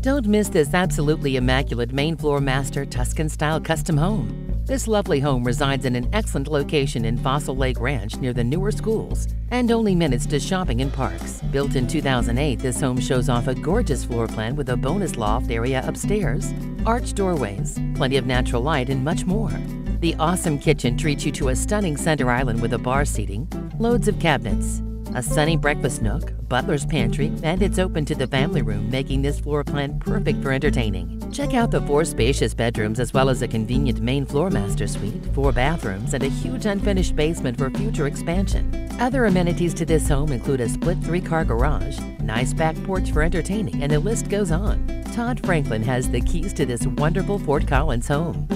Don't miss this absolutely immaculate main floor master Tuscan style custom home. This lovely home resides in an excellent location in Fossil Lake Ranch near the newer schools and only minutes to shopping and parks. Built in 2008, this home shows off a gorgeous floor plan with a bonus loft area upstairs, arched doorways, plenty of natural light, and much more. The awesome kitchen treats you to a stunning center island with a bar seating, loads of cabinets, a sunny breakfast nook, butler's pantry, and it's open to the family room, making this floor plan perfect for entertaining. Check out the four spacious bedrooms as well as a convenient main floor master suite, four bathrooms, and a huge unfinished basement for future expansion. Other amenities to this home include a split three-car garage, nice back porch for entertaining, and the list goes on. Todd Franklin has the keys to this wonderful Fort Collins home.